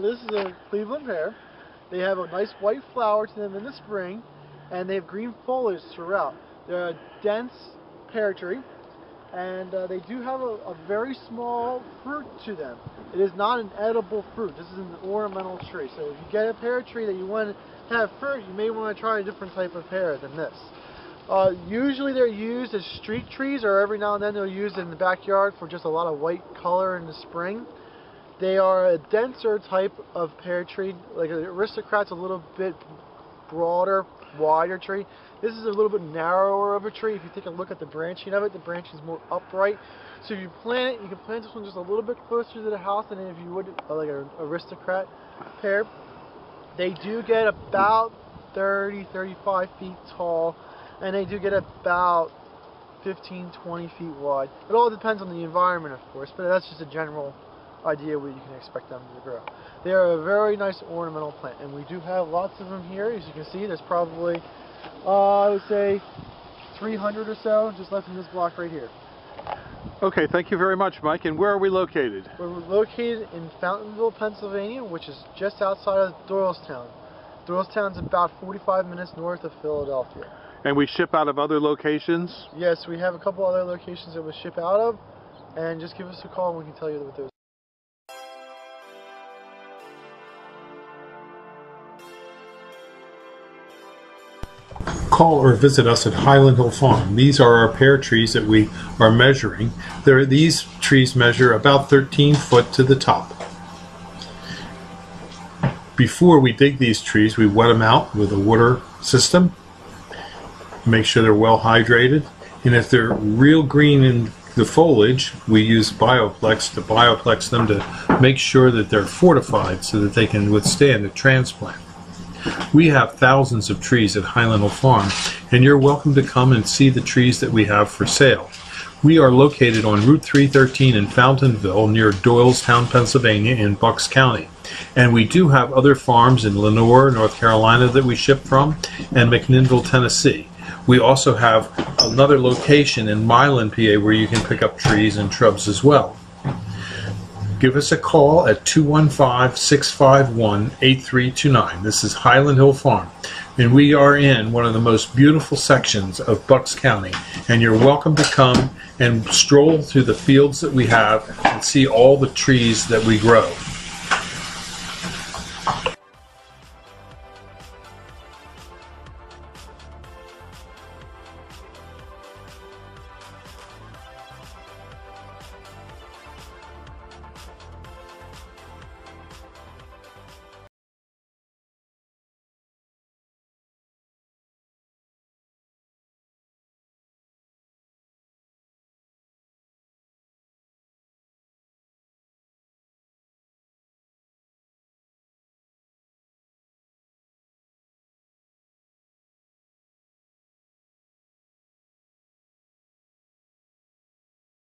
This is a Cleveland pear. They have a nice white flower to them in the spring, and they have green foliage throughout. They're a dense pear tree, and uh, they do have a, a, very small fruit to them. It is not an edible fruit. This is an ornamental tree. So if you get a pear tree that you want to have fruit, you may want to try a different type of pear than this. Uh, usually they're used as street trees, or every now and then they'll use it in the backyard for just a lot of white color in the spring. They are a denser type of pear tree. Like aristocrat's a little bit broader, wider tree. This is a little bit narrower of a tree. If you take a look at the branching of it, the branching is more upright. So if you plant it, you can plant this one just a little bit closer to the house than if you would uh, like an aristocrat pear. They do get about 30, 35 feet tall, and they do get about 15, 20 feet wide. It all depends on the environment, of course, but that's just a general idea what you can expect them to grow. They are a very nice ornamental plant, and we do have lots of them here. As you can see, there's probably, uh, I would say, 300 or so just left in this block right here. Okay, thank you very much, Mike. And where are we located? We're located in Fountainville, Pennsylvania, which is just outside of Doylestown. Doylestown's about 45 minutes north of Philadelphia. And we ship out of other locations? Yes, we have a couple other locations that we ship out of. And just give us a call and we can tell you what those call or visit us at Highland Hill Farm. These are our pear trees that we are measuring. There, these trees measure about 13 foot to the top. Before we dig these trees, we wet them out with a water system. Make sure they're well hydrated. And if they're real green in the foliage, we use Bioplex to bioplex them to make sure that they're fortified so that they can withstand a transplant. We have thousands of trees at Highland Farm, and you're welcome to come and see the trees that we have for sale. We are located on Route 313 in Fountainville near Doylestown, Pennsylvania in Bucks County. And we do have other farms in Lenoir, North Carolina that we ship from, and McMinnville, Tennessee. We also have another location in Milan, PA, where you can pick up trees and shrubs as well give us a call at 215-651-8329. This is Highland Hill Farm, and we are in one of the most beautiful sections of Bucks County, and you're welcome to come and stroll through the fields that we have and see all the trees that we grow.